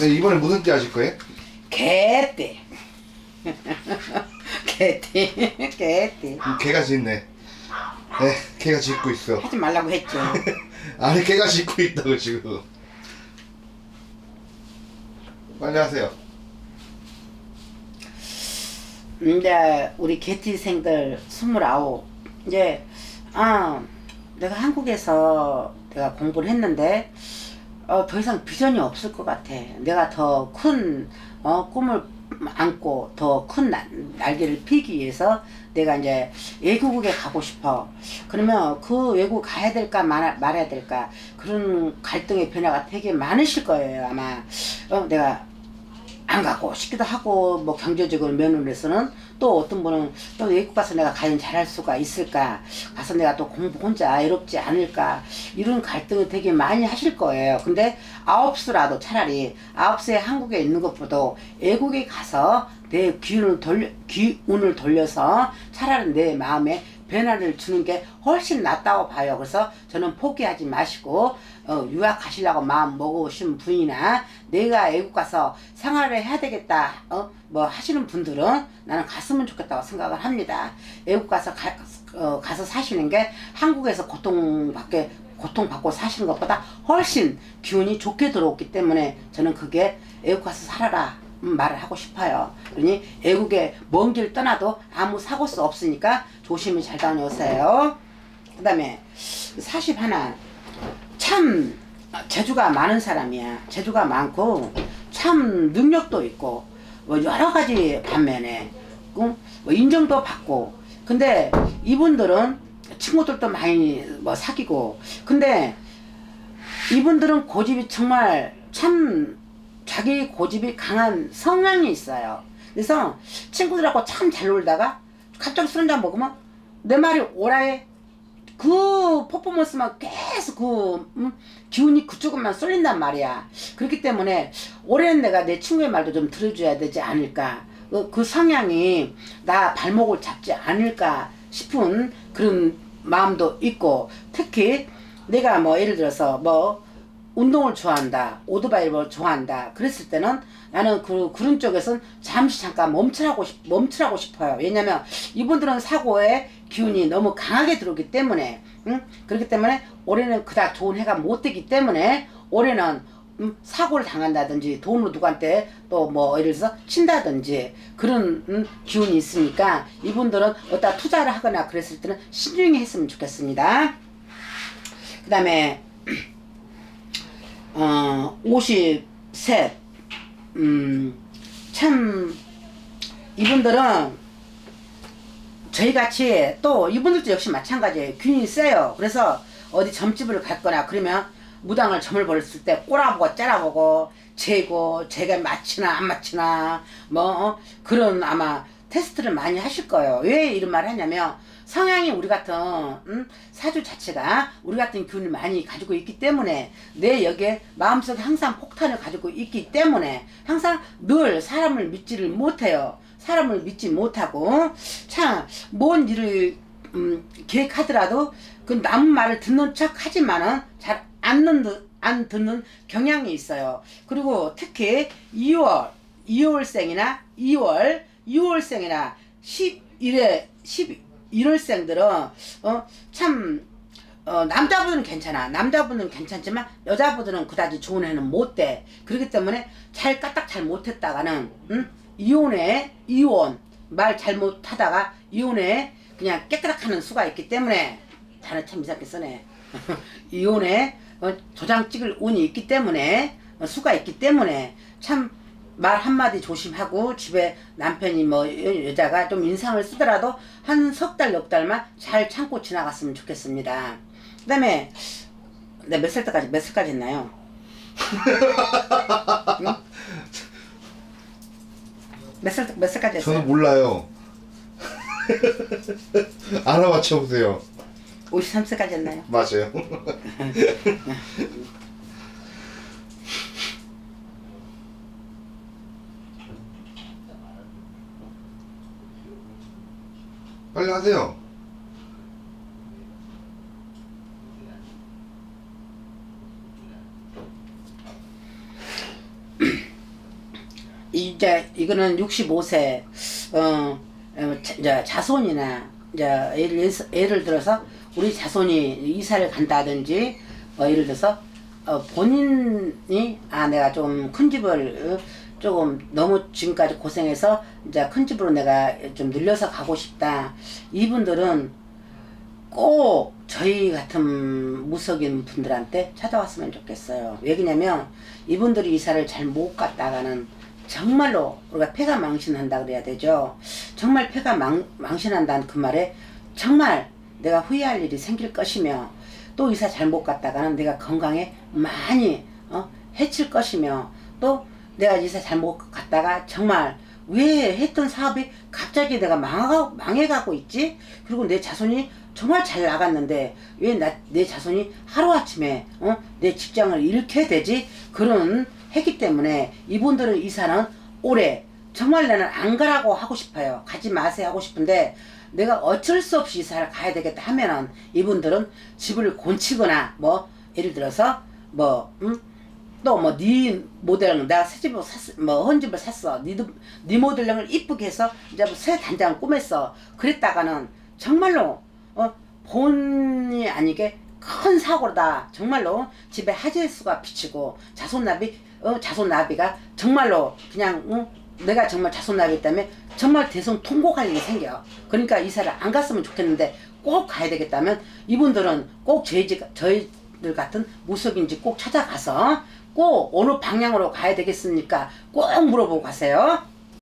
네, 이번에 무슨 띠 하실 거예요? 개띠. 개띠. 개띠. 음, 개가 짖네. 네, 개가 짖고 있어. 하지 말라고 했죠. 아니, 개가 짖고 있다고 지금. 빨리 하세요. 이제 우리 개띠생들 스물아홉 이제 아 내가 한국에서 내가 공부를 했는데 어, 더 이상 비전이 없을 것 같아. 내가 더 큰 어, 꿈을 안고 더 큰 날개를 피기 위해서 내가 이제 외국에 가고 싶어. 그러면 그 외국 가야 될까 말, 말아야 될까 그런 갈등의 변화가 되게 많으실 거예요 아마. 어, 내가 안 가고 싶기도 하고 뭐 경제적으로 면으로서는 또 어떤 분은 또 외국 가서 내가 과연 잘할 수가 있을까? 가서 내가 또 공부 혼자 외롭지 않을까? 이런 갈등을 되게 많이 하실 거예요. 근데 아홉 수라도 차라리 아홉 수에 한국에 있는 것보다 외국에 가서 내 기운을 돌려 기운을 돌려서 차라리 내 마음에 변화를 주는 게 훨씬 낫다고 봐요. 그래서 저는 포기하지 마시고 어, 유학 가시려고 마음 먹으신 분이나 내가 외국 가서 생활을 해야 되겠다 어, 뭐 하시는 분들은 나는 갔으면 좋겠다고 생각을 합니다. 외국 가서 가, 어, 가서 사시는 게 한국에서 고통받게 고통받고 사시는 것보다 훨씬 기운이 좋게 들어오기 때문에 저는 그게 외국 가서 살아라 말을 하고 싶어요. 그러니 외국에 먼 길 떠나도 아무 사고 수 없으니까 조심히 잘 다녀오세요. 그 다음에 41. 참 재주가 많은 사람이야. 재주가 많고 참 능력도 있고 뭐 여러 가지 반면에 뭐 인정도 받고 근데 이분들은 친구들도 많이 뭐 사귀고 근데 이분들은 고집이 정말 참 자기 고집이 강한 성향이 있어요. 그래서 친구들하고 참 잘 놀다가 갑자기 술 한잔 먹으면 내 말이 오라해 그 퍼포먼스만 계속 그 음, 기운이 그쪽으로만 쏠린단 말이야. 그렇기 때문에 올해는 내가 내 친구의 말도 좀 들어줘야 되지 않을까. 그, 그 성향이 나 발목을 잡지 않을까 싶은 그런 마음도 있고 특히 내가 뭐 예를 들어서 뭐 운동을 좋아한다 오토바이를 좋아한다 그랬을 때는 나는 그 그런 쪽에선 잠시 잠깐 멈추라고 싶, 멈추라고 싶어요 왜냐면 이분들은 사고에 기운이 너무 강하게 들어오기 때문에 응? 그렇기 때문에 올해는 그닥 좋은 해가 못 되기 때문에 올해는 음, 사고를 당한다든지 돈을 누구한테 또 뭐 예를 들어서 친다든지 그런 음, 기운이 있으니까 이분들은 어디다 투자를 하거나 그랬을 때는 신중히 했으면 좋겠습니다 그 다음에 어, 53, 음, 참, 이분들은 저희 같이 또 이분들도 역시 마찬가지예요. 균이 세요. 그래서 어디 점집을 갔거나 그러면 무당을 점을 벌었을 때 꼬라보고 짜라보고 재고 제가 맞히나 안 맞히나 뭐 어? 그런 아마 테스트를 많이 하실 거예요. 왜 이런 말을 하냐면 성향이 우리 같은 음, 사주 자체가 우리 같은 균을 많이 가지고 있기 때문에 내 여기에 마음속에 항상 폭탄을 가지고 있기 때문에 항상 늘 사람을 믿지를 못해요. 사람을 믿지 못하고 참 뭔 일을 음, 계획하더라도 그남 말을 듣는 척 하지만은 잘안 듣는, 안 듣는 경향이 있어요. 그리고 특히 2월 2월생이나 2월 2월생이나 11회 12 1월생들은 어, 참 어, 남자분은 괜찮아. 남자분은 괜찮지만 여자분들은 그다지 좋은 애는 못 돼. 그렇기 때문에 잘 까딱 잘 못했다가는 응? 이혼에 이혼 말 잘못하다가 이혼에 그냥 깨끗하는 수가 있기 때문에 자네 참 이상하게 써네. 이혼에 어, 도장 찍을 운이 있기 때문에 어, 수가 있기 때문에 참 말 한마디 조심하고 집에 남편이 뭐 여자가 좀 인상을 쓰더라도 한 석 달, 넉 달만 잘 참고 지나갔으면 좋겠습니다. 그 다음에 네, 몇살 때까지, 몇 살까지 했나요? 응? 몇 살, 몇 살까지 했어요? 저는 몰라요. 알아맞혀 보세요. 53세까지 했나요? 맞아요. 빨리 하세요. 이제 이거는 65세 어, 어 자, 이제 자손이나 이제 예를, 예를 들어서 우리 자손이 이사를 간다든지 뭐 예를 들어서 어, 본인이 아 내가 좀 큰 집을 어, 조금 너무 지금까지 고생해서 이제 큰 집으로 내가 좀 늘려서 가고 싶다 이분들은 꼭 저희 같은 무속인 분들한테 찾아왔으면 좋겠어요. 왜 그러냐면 이분들이 이사를 잘 못 갔다가는 정말로 우리가 폐가 망신한다 그래야 되죠. 정말 폐가 망, 망신한다는 그 말에 정말 내가 후회할 일이 생길 것이며 또 이사 잘 못 갔다가는 내가 건강에 많이 어, 해칠 것이며 또 내가 이사 잘못 갔다가 정말 왜 했던 사업이 갑자기 내가 망하고, 망해가고 있지? 그리고 내 자손이 정말 잘 나갔는데 왜 내 자손이 하루아침에 어? 내 직장을 잃게 되지? 그런 했기 때문에 이분들은 이사는 올해 정말 나는 안 가라고 하고 싶어요. 가지 마세요 하고 싶은데 내가 어쩔 수 없이 이사를 가야 되겠다 하면은 이분들은 집을 곤치거나 뭐 예를 들어서 뭐 음? 또 뭐 네 모델링 내가 새 집을 샀어 뭐헌 집을 샀어. 니도 네 모델링을 이쁘게 해서 이제 뭐 새 단장을 꾸몄어. 그랬다가는 정말로 어 본이 아니게 큰 사고다. 정말로 집에 하재수가 비치고 자손나비 어 자손나비가 정말로 그냥 어, 내가 정말 자손나비 때문에 정말 대성 통곡할 일이 생겨. 그러니까 이사를 안 갔으면 좋겠는데 꼭 가야 되겠다면 이분들은 꼭 저희 집 저희들 같은 무속인지 꼭 찾아가서 꼭 어느 방향으로 가야 되겠습니까 꼭 물어보고 가세요.